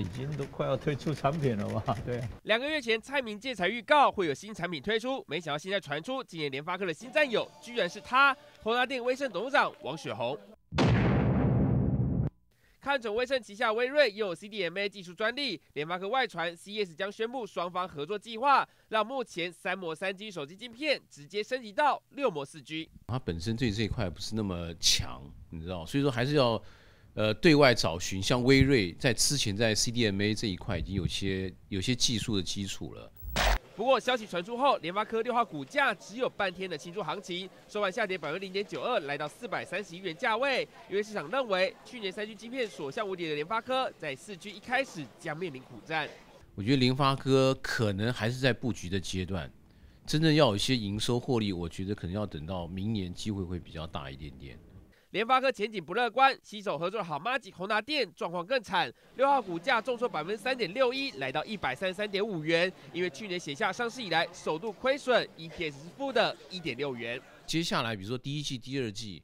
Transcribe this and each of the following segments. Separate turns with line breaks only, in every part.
已经都快要推出产品了吧？对。
两个月前，蔡明介才预告会有新产品推出，没想到现在传出，今年联发科的新战友居然是他——宏达电威盛董事长王雪红。看准威盛旗下威瑞又有 CDMA 技术专利，联发科外传 CS 将宣布双方合作计划，让目前三模三 G 手机晶片直接升级到六模四 G。
它本身对这一块不是那么强，你知道，所以说还是要。呃，对外找寻，像威瑞在之前在 CDMA 这一块已经有些有些技术的基础了。
不过消息传出后，联发科六号股价只有半天的庆祝行情，收盘下跌百分之零点九二，来到四百三十一元价位。因为市场认为，去年三 G 晶片所向无敌的联发科，在四 G 一开始将面临苦战。
我觉得联发科可能还是在布局的阶段，真正要有一些营收获利，我觉得可能要等到明年机会会比较大一点点。
联发科前景不乐观，携手合作的好妈吉宏达电状况更惨，六号股价重挫百分之三点六一，来到一百三十三点五元，因为去年写下上市以来首度亏损，EPS 是负的一点六元。
接下来，比如说第一季、第二季，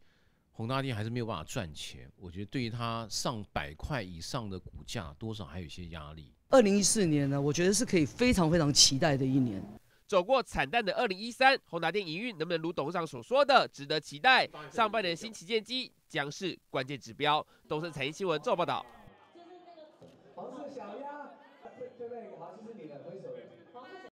宏达电还是没有办法赚钱，我觉得对于它上百块以上的股价，多少还有一些压力。
二零一四年呢，我觉得是可以非常非常期待的一年。
走过惨淡的二零一三，宏达电营运能不能如董事长所说的值得期待？上半年新旗舰机将是关键指标。东森财经新闻做报道。